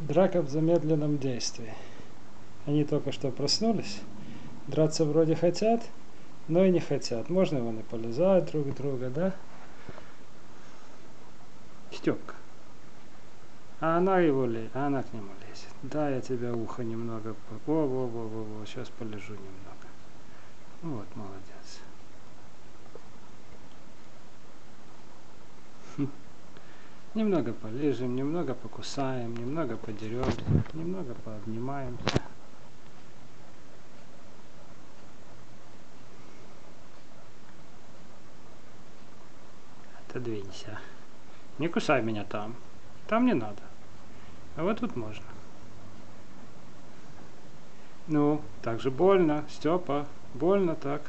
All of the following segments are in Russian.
Драка в замедленном действии. Они только что проснулись. Драться вроде хотят, но и не хотят. Можно его не полезать друг друга, да? Степка. А она его лезет, а она к нему лезет. Да, я тебя ухо немного... Во-во-во-во-во, сейчас полежу немного. Вот, молодец. Хм. Немного полежим, немного покусаем, немного подеремся, немного пообнимаемся. Отодвинься. Не кусай меня там. Там не надо. А вот тут можно. Ну, так же больно, Степа, больно так.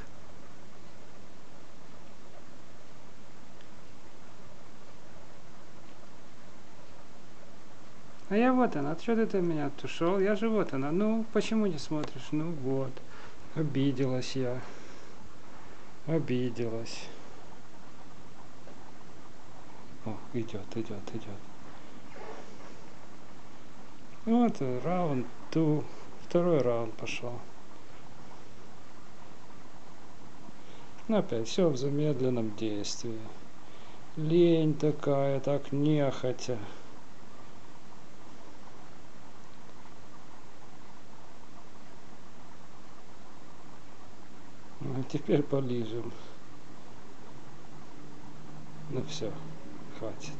А я вот она, что ты от меня отошел? Я же вот она. Ну, почему не смотришь? Ну вот. Обиделась я. Обиделась. О, идет, идет, идет. Вот раунд, ту, второй раунд пошел. Ну, опять все в замедленном действии. Лень такая, так нехотя. Теперь полижем. Ну все, хватит.